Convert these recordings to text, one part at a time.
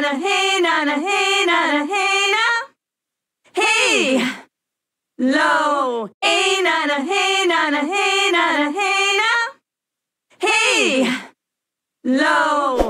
na hey na na hey na na hey na. Hey. Low. Hey na na hey na na hey na na hey na. Hey. Low.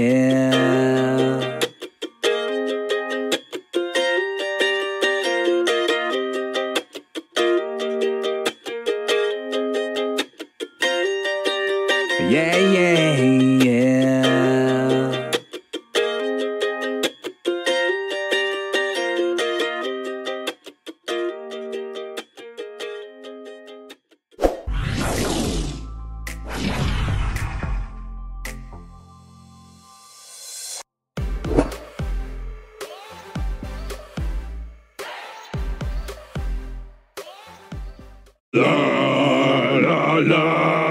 Yeah, yeah, yeah. La la la